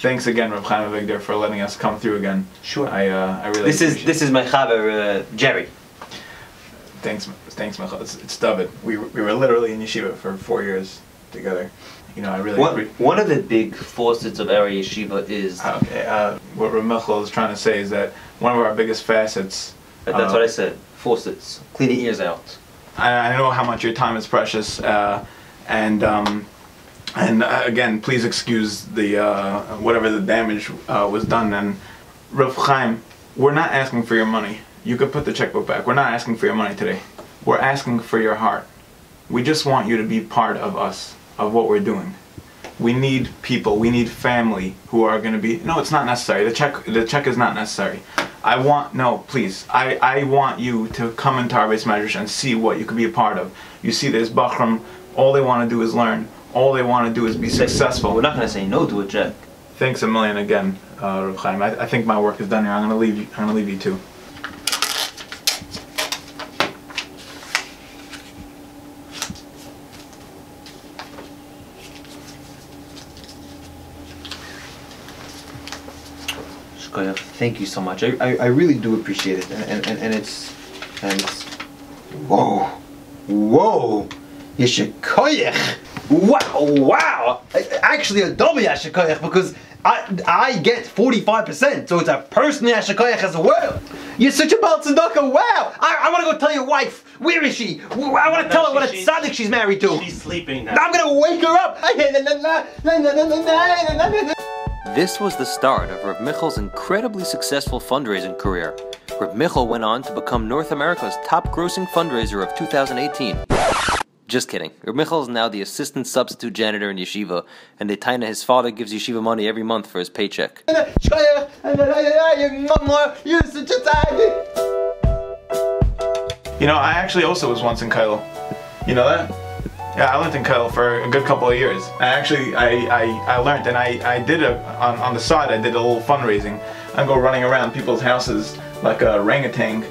thanks again, Reb Chaim Avigdor, for letting us come through again. Sure. I uh, I really This is this is my chaver uh, Jerry. Thanks, thanks, Michael. It's, it's David. We, were- we were literally in yeshiva for four years together. You know, I really. One, appre- one of the big facets of area yeshiva is Okay, uh, what Reb Michel is trying to say is that one of our biggest facets. that's uh, what I said. Faucets. Clean your ears out. I, I know how much your time is precious, uh, and um, and uh, again, please excuse the uh, whatever the damage uh, was done. And Rav Chaim, we're not asking for your money. You could put the checkbook back. We're not asking for your money today. We're asking for your heart. We just want you to be part of us, of what we're doing. We need people. We need family who are going to be. No, it's not necessary. The check. The check is not necessary. I want no, please. I, I want you to come into our beis medrash and see what you could be a part of. You see this bachurim. All they want to do is learn. All they want to do is be successful. We're not gonna say no to a check. Thanks a million again, uh, Rav Chaim. I, I think my work is done here. I'm gonna leave you. I'm gonna leave you too. Thank you so much. I, I, I really do appreciate it, and and, and, and it's and it's whoa, whoa, Yeshikoyach. Wow, wow. Actually, a double Yeshikoyach because I I get forty five percent, so it's a personal Yeshikoyach as well. You're such a bal tzedakah. Wow. I, I want to go tell your wife. Where is she? I want to tell her what a she- tzaddik she's married to. She's sleeping now. I'm gonna wake her up. This was the start of Reb Michel's incredibly successful fundraising career. Reb Michel went on to become North America's top grossing fundraiser of 2018. Just kidding. Reb Michel is now the assistant substitute janitor in yeshiva, and the Taina his father gives yeshiva money every month for his paycheck. You know, I actually also was once in Kailo. You know that? Yeah, I lived in Kailo for a good couple of years. I actually, I, I, I learned, and I, I did a on, on the side. I did a little fundraising. I go running around people's houses like a orangutan.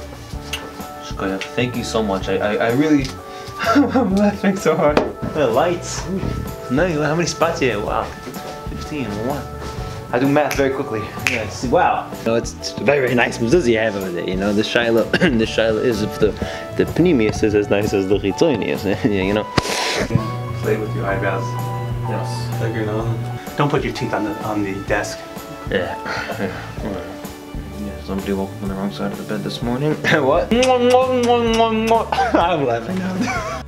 Shkoyach, thank you so much. I, I, I really. I'm laughing so hard. The lights. No, how many spots you have? Wow. 15. What? I do math very quickly. Yeah, Wow. You know, it's, it's very, very nice mezuzah you have over there. You know, the shiloh, the shaila is if the the pnimius is as nice as the chitzonius. you know. Play with your eyebrows. Yes. Like your nose. Don't put your teeth on the on the desk. Yeah. Yeah, Somebody woke up on the wrong side of the bed this morning. what? I'm laughing now.